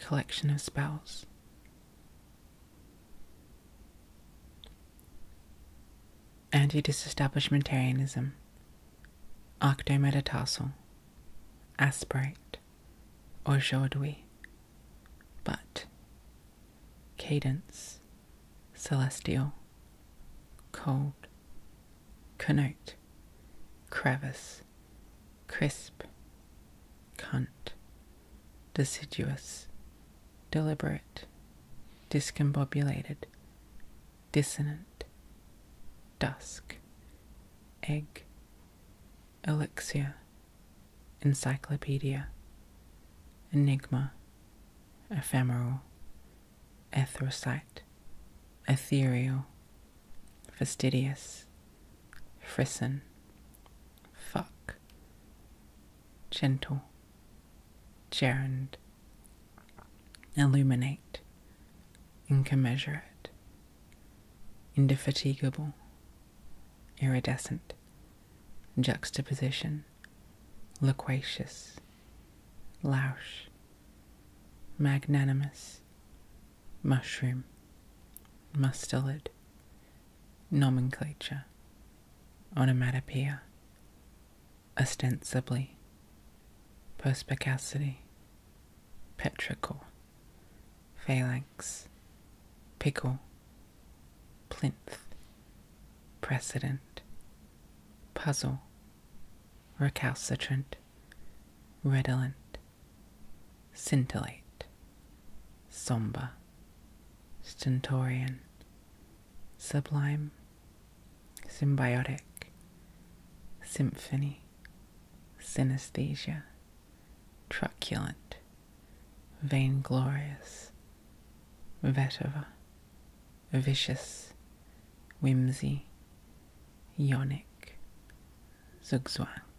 collection of spells. Anti disestablishmentarianism, arctometatarsal, aspirate, aujourd'hui, butt, cadence, celestial, cold, connote, crevice, crisp, cunt, deciduous, deliberate, discombobulated, dissonant, dusk, egg, elixir, encyclopedia, enigma, ephemeral, erythrocyte, ethereal, fastidious, frisson, fuck, gentle, gerund, illuminate, incommensurate, indefatigable, iridescent, juxtaposition, loquacious, louche, magnanimous, mushroom, mustelid, nomenclature, onomatopoeia, ostensibly, perspicacity, petrichor, phalanx, pickle, plinth, precedent, puzzle, recalcitrant, redolent, scintillate, sombre, stentorian, sublime, symbiotic, symphony, synesthesia, truculent, vainglorious, vetiver, vicious, whimsy, yonic, zugzwang.